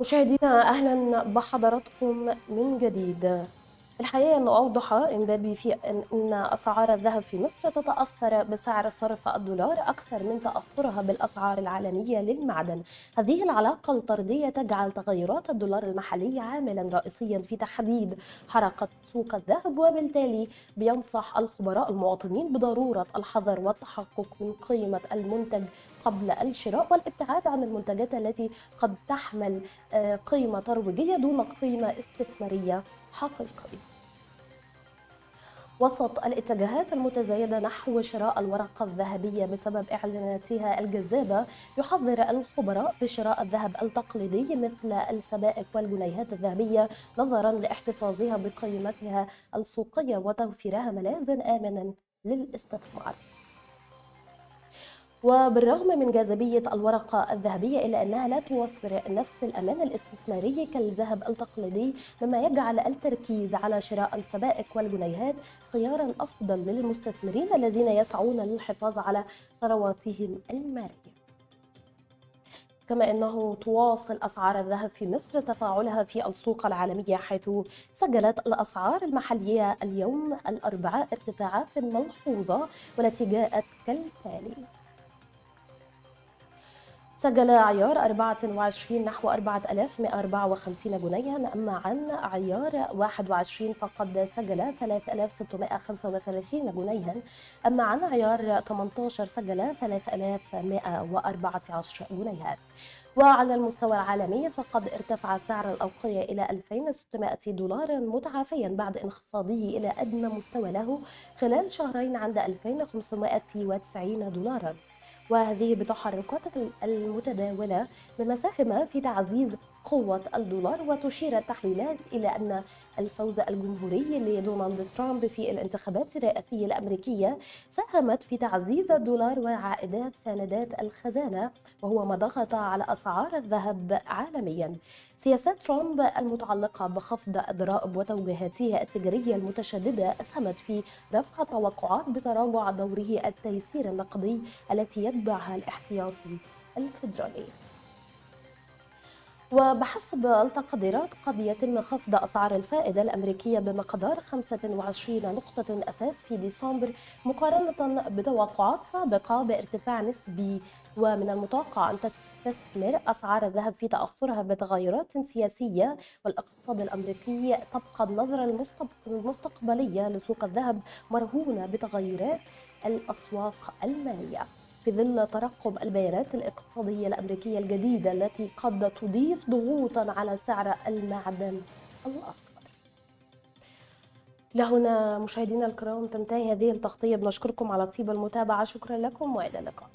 مشاهدينا أهلا بحضراتكم من جديد. الحقيقة أنه أوضح امبابي في إن أسعار الذهب في مصر تتأثر بسعر صرف الدولار أكثر من تأثرها بالأسعار العالمية للمعدن. هذه العلاقة الطردية تجعل تغيرات الدولار المحلي عاملا رئيسيا في تحديد حركة سوق الذهب وبالتالي بينصح الخبراء المواطنين بضرورة الحذر والتحقق من قيمة المنتج قبل الشراء والابتعاد عن المنتجات التي قد تحمل آه، قيمة ترويجية دون قيمة استثمارية حقيقية. وسط الاتجاهات المتزايدة نحو شراء الورقة الذهبية بسبب إعلاناتها الجذابة يحذر الخبراء بشراء الذهب التقليدي مثل السبائك والجنيهات الذهبية نظرا لاحتفاظها بقيمتها السوقية وتوفيرها ملاذا آمنا للاستثمار. وبالرغم من جاذبية الورقة الذهبية إلا أنها لا توفر نفس الأمان الاستثماري كالذهب التقليدي مما يجعل التركيز على شراء السبائك والجنيهات خيارا أفضل للمستثمرين الذين يسعون للحفاظ على ثرواتهم المالية. كما أنه تواصل أسعار الذهب في مصر تفاعلها في السوق العالمية حيث سجلت الأسعار المحلية اليوم الأربعاء ارتفاعات ملحوظة والتي جاءت كالتالي. سجل عيار 24 نحو 4154 جنيها أما عن عيار 21 فقد سجل 3635 جنيها أما عن عيار 18 سجل 3114 جنيها وعلى المستوى العالمي فقد ارتفع سعر الأوقية إلى 2600 دولار متعافيا بعد انخفاضه إلى أدنى مستوى له خلال شهرين عند 2590 دولارا. وهذه بتحركات المتداولة بما ساهم في تعزيز قوة الدولار وتشير التحليلات إلى أن الفوز الجمهوري لدونالد ترامب في الانتخابات الرئاسية الأمريكية ساهمت في تعزيز الدولار وعائدات سندات الخزانة وهو ما ضغط على أسعار الذهب عالميا. سياسات ترامب المتعلقة بخفض الضرائب وتوجيهاته التجارية المتشددة أسهمت في رفع توقعات بتراجع دوره التيسير النقدي التي يتبعها الاحتياطي الفيدرالي. وبحسب التقديرات قد يتم خفض أسعار الفائدة الأمريكية بمقدار 25 نقطة أساس في ديسمبر مقارنة بتوقعات سابقة بارتفاع نسبي. ومن المتوقع أن تستثمر أسعار الذهب في تأثرها بتغيرات سياسية والاقتصاد الأمريكي تبقى النظرة المستقبلية لسوق الذهب مرهونة بتغيرات الأسواق المالية. في ظل ترقب البيانات الاقتصادية الأمريكية الجديدة التي قد تضيف ضغوطا على سعر المعدن الأصفر. لهنا مشاهدينا الكرام تنتهي هذه التغطية. بنشكركم على طيب المتابعة. شكرا لكم وإلى اللقاء.